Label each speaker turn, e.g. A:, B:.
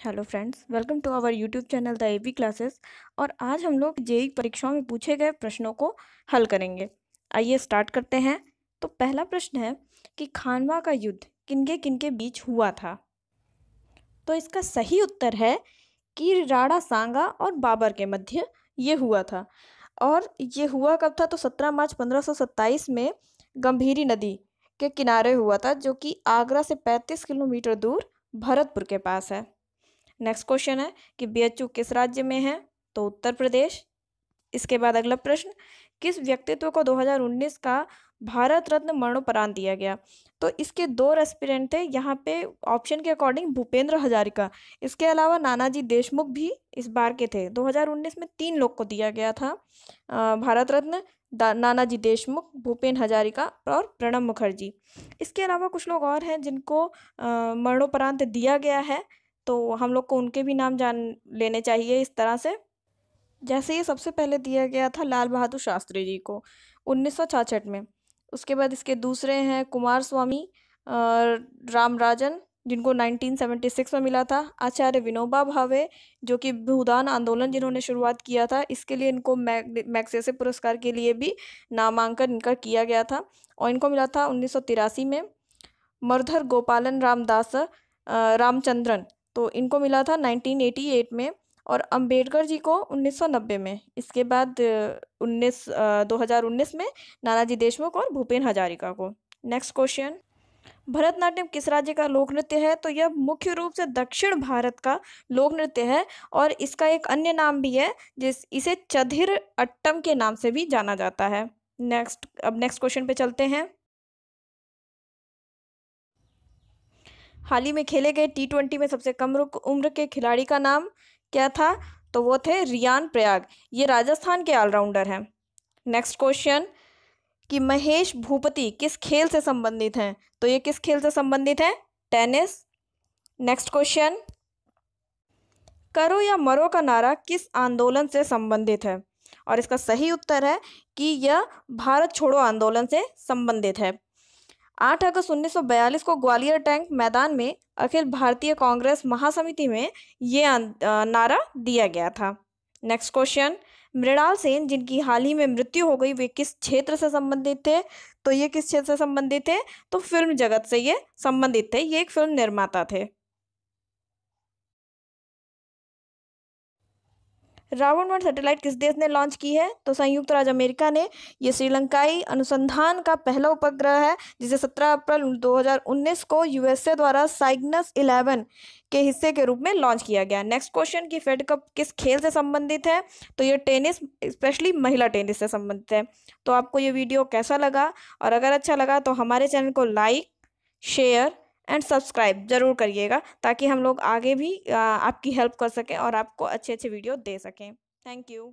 A: Hello friends, welcome to our YouTube channel the AB classes और आज हम लोग जेई परीक्षाओं में पूछे गए प्रश्नों को हल करेंगे। आइए स्टार्ट करते हैं। तो पहला प्रश्न है कि खानवा का युद्ध किनके किनके बीच हुआ था? तो इसका सही उत्तर है कि राणा सांगा और बाबर के मध्य ये हुआ था। और ये हुआ कब था? तो सत्रह मार्च पंद्रह में गंभीरी नदी के किनारे हुआ था, जो कि आगरा से पैंतीस किलोमीटर दूर भरतपुर के पास है। नेक्स्ट क्वेश्चन है कि बी किस राज्य में है? तो उत्तर प्रदेश। इसके बाद अगला प्रश्न, किस व्यक्तित्व को 2019 का भारत रत्न मरणोपरांत दिया गया? तो इसके दो रेस्पिरेंट थे यहाँ पे ऑप्शन के अकॉर्डिंग भूपेंद्र हजारिका। इसके अलावा नानाजी देशमुख भी इस बार के थे। 2019 में तीन लोग को दिया गया था भारत रत्न नानाजी देशमुख, भूपेन हजारिका और प्रणब मुखर्जी। इसके अलावा कुछ लोग और हैं जिनको मरणोपरांत दिया गया है। तो हम लोग को उनके भी नाम जान लेने चाहिए इस तरह से। जैसे ये सबसे पहले दिया गया था लाल बहादुर शास्त्री जी को उन्नीस में। उसके बाद इसके दूसरे हैं कुमार स्वामी राम राजन, जिनको 1976 में मिला था। आचार्य विनोबा भावे, जो कि भूदान आंदोलन जिन्होंने शुरुआत किया था, इसके लिए इनको मैग, मैगसेसे पुरस्कार के लिए भी नामांकन इनका किया गया था और इनको मिला था उन्नीस सौ तिरासी में। मरधर गोपालन रामदास रामचंद्रन तो इनको मिला था 1988 में और अंबेडकर जी को 1990 में। इसके बाद उन्नीस दो हज़ार उन्नीस में नानाजी देशमुख और भूपेन हजारिका को। नेक्स्ट क्वेश्चन भरतनाट्यम किस राज्य का लोक नृत्य है? तो यह मुख्य रूप से दक्षिण भारत का लोक नृत्य है और इसका एक अन्य नाम भी है, जिस, इसे चधिर अट्टम के नाम से भी जाना जाता है। नेक्स्ट अब नेक्स्ट क्वेश्चन पे चलते हैं। हाल ही में खेले गए टी ट्वेंटी में सबसे कम उम्र के खिलाड़ी का नाम क्या था? तो वो थे रियान प्रयाग। ये राजस्थान के ऑलराउंडर हैं। नेक्स्ट क्वेश्चन कि महेश भूपति किस खेल से संबंधित हैं? तो ये किस खेल से संबंधित हैं? टेनिस नेक्स्ट क्वेश्चन करो या मरो का नारा किस आंदोलन से संबंधित है? और इसका सही उत्तर है कि यह भारत छोड़ो आंदोलन से संबंधित है। आठ अगस्त 1942 को ग्वालियर टैंक मैदान में, अखिल भारतीय कांग्रेस महासमिति में ये नारा दिया गया था। नेक्स्ट क्वेश्चन मृणाल सेन, जिनकी हाल ही में मृत्यु हो गई, वे किस क्षेत्र से संबंधित थे? तो ये किस क्षेत्र से संबंधित थे? तो फ़िल्म जगत से ये संबंधित थे, ये एक फ़िल्म निर्माता थे। रावण वन सैटेलाइट किस देश ने लॉन्च की है? तो संयुक्त राज्य अमेरिका ने यह श्रीलंकाई अनुसंधान का पहला उपग्रह है, जिसे 17 अप्रैल 2019 को यूएसए द्वारा साइग्नस 11 के हिस्से के रूप में लॉन्च किया गया। नेक्स्ट क्वेश्चन की फेड कप किस खेल से संबंधित है? तो ये टेनिस, स्पेशली महिला टेनिस से संबंधित है। तो आपको ये वीडियो कैसा लगा? और अगर अच्छा लगा तो हमारे चैनल को लाइक, शेयर एंड सब्सक्राइब ज़रूर करिएगा ताकि हम लोग आगे भी आपकी हेल्प कर सकें और आपको अच्छे अच्छे वीडियो दे सकें। Thank you